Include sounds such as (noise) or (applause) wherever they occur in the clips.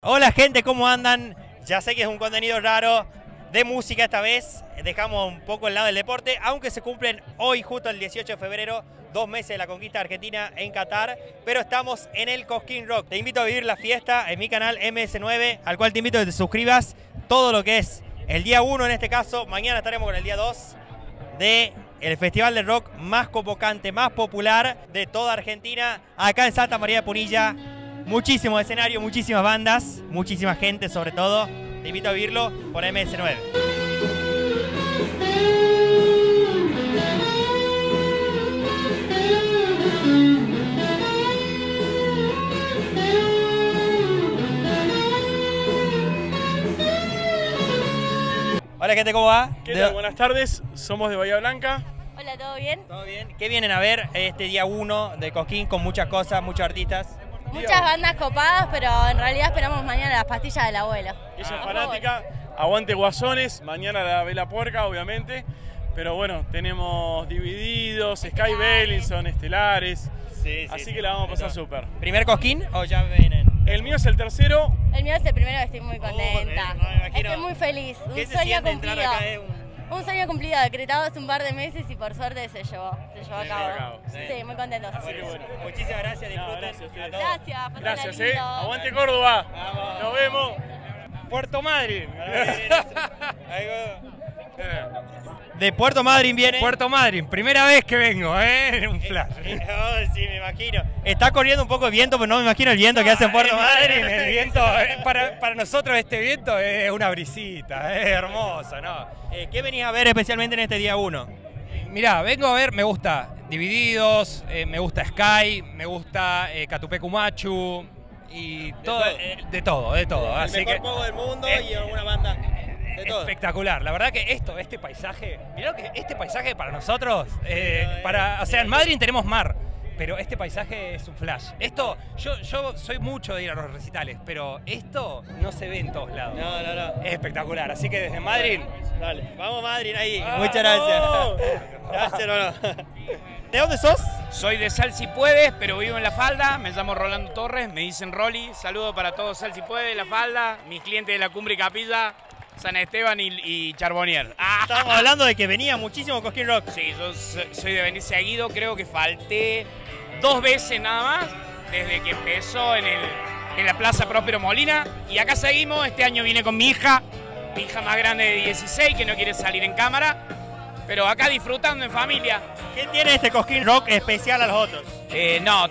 Hola gente, ¿cómo andan? Ya sé que es un contenido raro de música esta vez. Dejamos un poco el lado del deporte, aunque se cumplen hoy, justo el 18 de febrero, dos meses de la conquista argentina en Qatar. Pero estamos en el Cosquín Rock. Te invito a vivir la fiesta en mi canal MS9, al cual te invito a que te suscribas. Todo lo que es el día 1 en este caso, mañana estaremos con el día 2 de el festival de rock más convocante, más popular de toda Argentina, acá en Santa María de Punilla. Muchísimo escenario, muchísimas bandas, muchísima gente sobre todo. Te invito a vivirlo por MS9. Hola gente, ¿cómo va? ¿Qué tal? Buenas tardes, somos de Bahía Blanca. Hola, ¿todo bien? ¿Todo bien? ¿Qué vienen a ver este día 1 de Cosquín con muchas cosas, muchos artistas? Muchas bandas copadas, pero en realidad esperamos mañana las pastillas del abuelo. Ella es Ah, fanática, aguante Guasones, mañana la vela puerca, obviamente. Pero bueno, tenemos divididos, Sky Bellinson, Estelares. Sí, Así que la vamos a pasar súper. ¿Primer Cosquín o ya vienen? El mío es el tercero. El mío es el primero, estoy muy contenta. no me imagino. Estoy muy feliz. Un ¿Qué se sueño siente cumplido. Un- sueño cumplido, decretado hace un par de meses y por suerte se llevó, se llevó a Se cabo. llevó a cabo, Sí, sí. muy contentos. Así que bueno, muchísimas gracias, No, disfruten. gracias a todos. Gracias, eh. Aguante Córdoba. Vamos. Nos vemos. Puerto Madryn. De Puerto Madryn viene. Puerto Madryn, primera vez que vengo, ¿eh? (laughs) Un flash. (laughs) Oh, sí, me imagino. Está corriendo un poco de viento, pero no me imagino el viento que hace en Puerto Madryn. el viento, (laughs) eh, para, para nosotros este viento es una brisita, es hermoso, ¿no? Eh, ¿Qué venís a ver especialmente en este día 1? Mirá, vengo a ver, me gusta Divididos, eh, me gusta Sky, me gusta eh, Catupecu Machu y todo, todo. de todo, de todo. El Así mejor que juego del mundo eh, y alguna banda de. Espectacular. La verdad que esto, este paisaje, mirá que este paisaje para nosotros, eh, eh, para, o sea, en Madrid tenemos mar. Pero este paisaje es un flash. Esto, yo, yo soy mucho de ir a los recitales, pero esto no se ve en todos lados. No, no, no. Es espectacular. Así que desde Madrid, Dale, vamos Madrid ahí. Muchas gracias. Gracias, hermano. ¿De dónde sos? Soy de Sal si puedes, pero vivo en La Falda. Me llamo Rolando Torres, me dicen Rolly. Saludo para todos Sal si puedes, La Falda, mis clientes de la Cumbre y Capilla, San Esteban y, y Charbonnier. Ah, Estábamos hablando de que venía muchísimo Cosquín Rock. sí, yo so- soy de venir seguido. Creo que falté dos veces nada más desde que empezó en, el, en la Plaza Próspero Molina. Y acá seguimos. Este año vine con mi hija, mi hija más grande de 16, que no quiere salir en cámara. Pero acá disfrutando en familia. ¿Qué tiene este Cosquín Rock especial a los otros? Eh, no,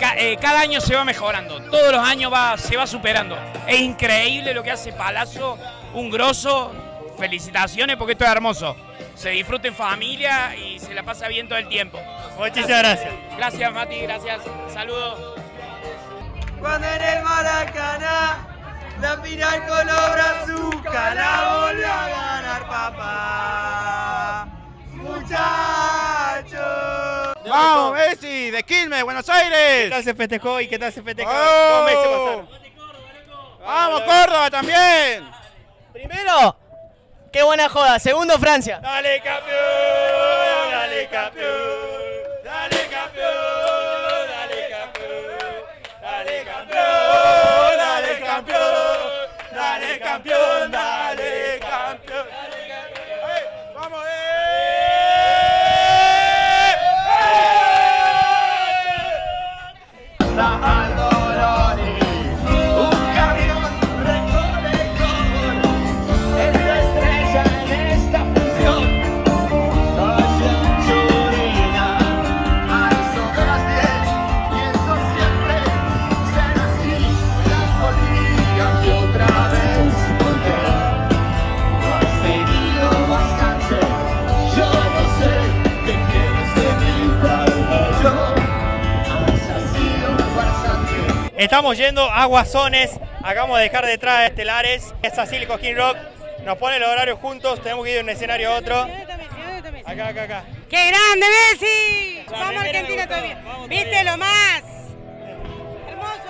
ca- eh, cada año se va mejorando, todos los años va, se va superando. Es increíble lo que hace Palazzo, un grosso. Felicitaciones porque esto es hermoso. Se disfruta en familia y se la pasa bien todo el tiempo. Muchísimas gracias. Gracias Mati, gracias. Saludos. Cuando en el Maracaná la final con los brazucas la volvió a ganar papá. Muchachos. ¡Vamos, Messi! ¡De Quilmes, Buenos ¿Qué Aires! tal se festejó y qué tal se festejó? ¡Oh! Pasaron. ¡Vamos, Córdoba también! Primero, qué buena joda. Segundo, Francia. Dale campeón, dale campeón, Estamos yendo a Guasones, acabamos de dejar detrás de Estelares, es así el Rock, nos pone los horarios juntos, tenemos que ir de un escenario a otro. Acá, acá, acá. ¡Qué grande, Messi! La Vamos Argentina todavía. Vamos ¿Viste todavía. lo más? Hermoso.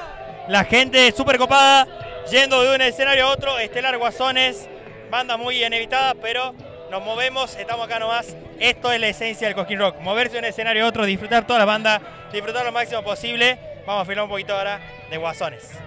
La gente súper copada, yendo de un escenario a otro, Estelar Guasones, banda muy inevitada, pero nos movemos, estamos acá nomás. Esto es la esencia del Cosquín Rock, moverse de un escenario a otro, disfrutar toda la banda, disfrutar lo máximo posible. Vamos a filmar un poquito ahora de Guasones.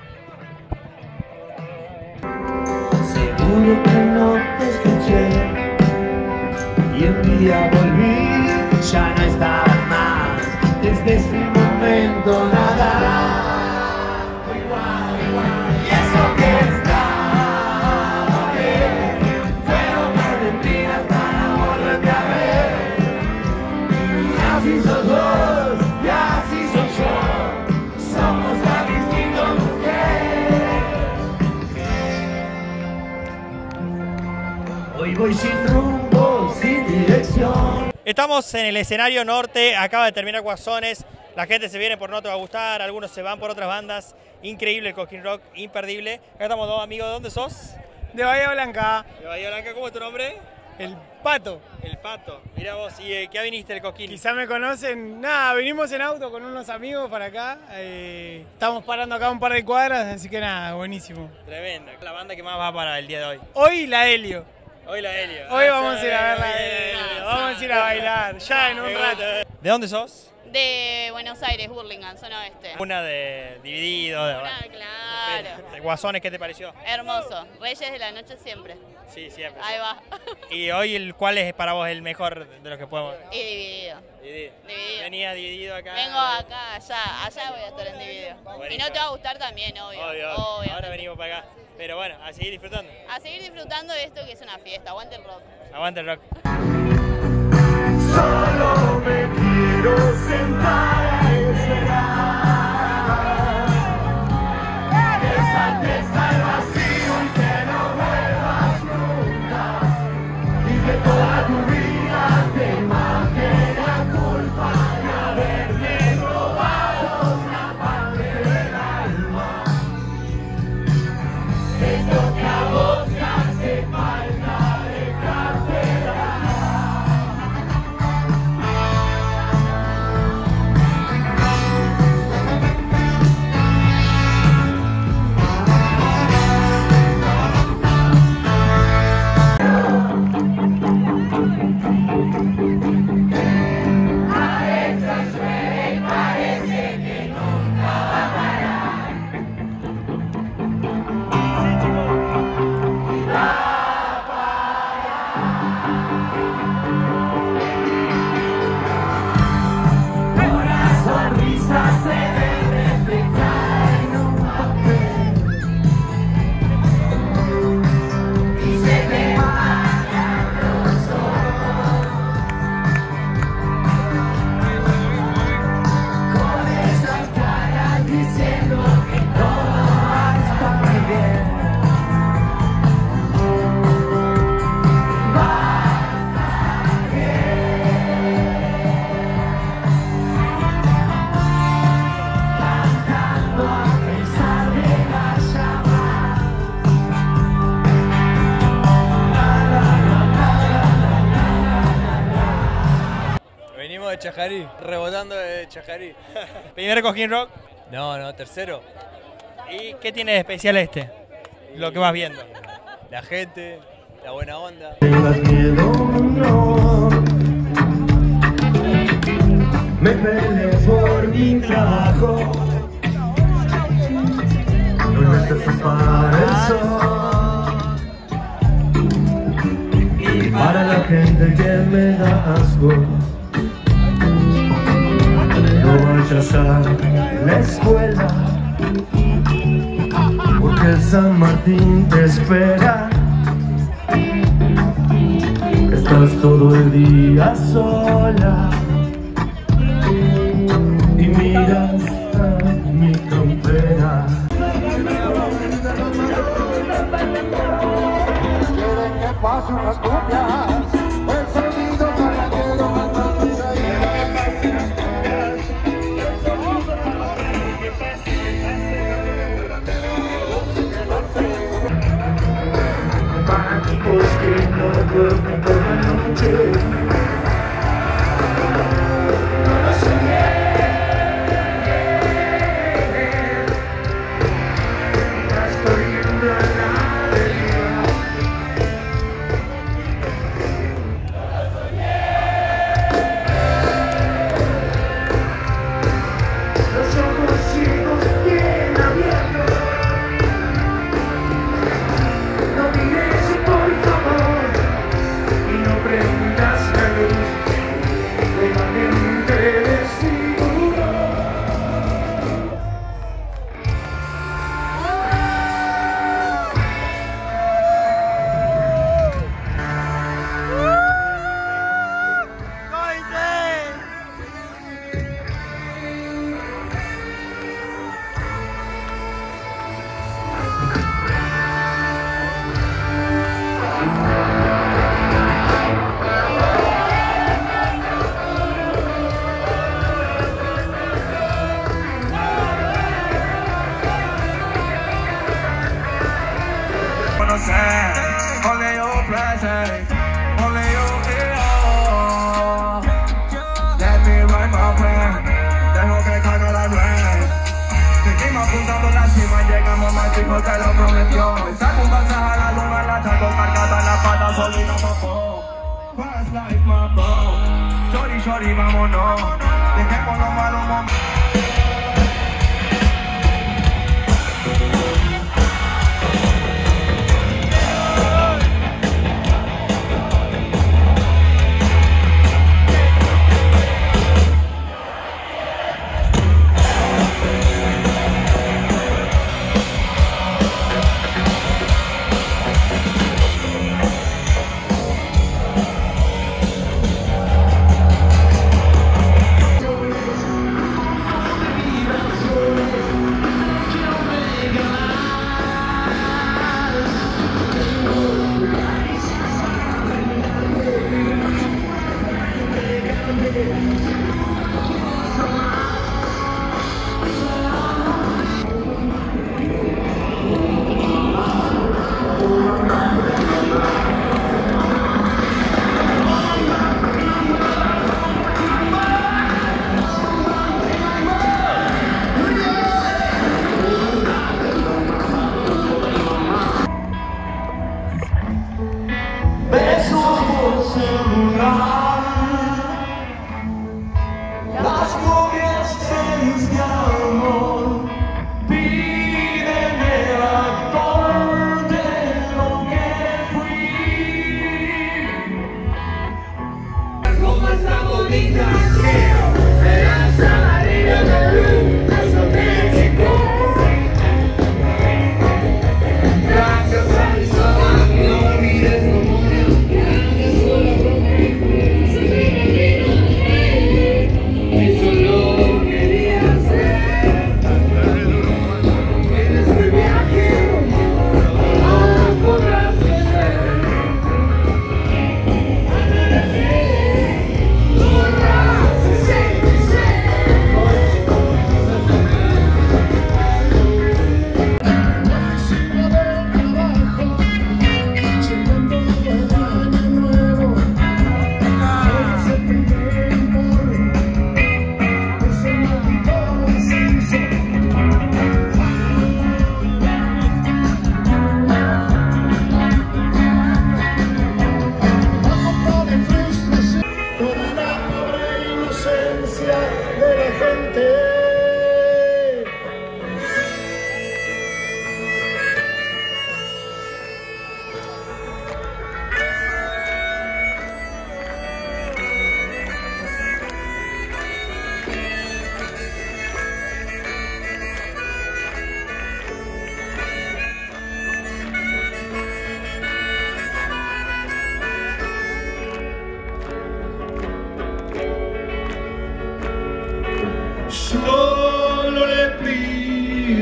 Voy sin rumbo, sin dirección. Estamos en el escenario norte, acaba de terminar Guasones, la gente se viene por No Te Va a Gustar, algunos se van por otras bandas, increíble el Coquín Rock, imperdible. Acá estamos dos amigos, ¿de dónde sos? De Bahía Blanca, De Bahía Blanca, ¿cómo es tu nombre? el pato. El Pato. Mira vos, ¿y eh, qué viniste el Coquín? Quizá me conocen. Nada, venimos en auto con unos amigos para acá. eh, estamos parando acá un par de cuadras, así que nada, buenísimo. Tremenda, la banda que más va para el día de hoy. Hoy la Helio. Hoy la Helio. Hoy vamos a ir a ver la Helio. Vamos a ir a bailar, ya en un rato. gusta. ¿De dónde sos? De Buenos Aires, Burlingame, zona oeste. Una de Dividido, de, Ah, claro. (laughs) de Guasones, ¿qué te pareció? Hermoso. Reyes de la noche siempre. Sí, siempre. Ahí va. ¿Y hoy el, cuál es para vos el mejor de los que podemos ver? Y dividido. Dividido. Dividido. Venía dividido acá. Vengo acá, allá. Allá voy a estar en dividido. Y no te va a gustar también, obvio. Obvio, obvio. Obviamente. Ahora venimos para acá. Pero bueno, a seguir disfrutando. A seguir disfrutando de esto que es una fiesta. Aguante el rock. Aguante el rock. Solo me quiero sentar a esperar. Chajarí, rebotando de Chajarí. (laughs) Primer Coquín Rock. No, no, tercero. ¿Y qué tiene de especial este? Lo que vas viendo. La gente, la buena onda. tengas miedo, no. Me peleo por mi trabajo. No para eso. Y para la gente que me da asco. A la escuela. Porque el San Martín te espera. Estás todo el día sola y miras mi campera. Quieren que pase unas copias, my bro. Shorty, shorty, vámonos. Dejemos los malos momentos.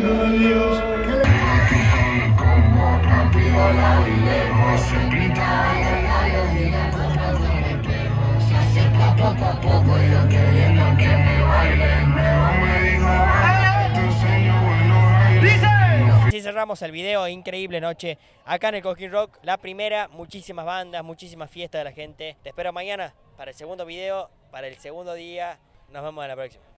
Dios. Así cerramos el video, increíble noche acá en el Coquín Rock, la primera, muchísimas bandas, muchísimas fiestas de la gente. Te espero mañana para el segundo video, para el segundo día. Nos vemos en la próxima.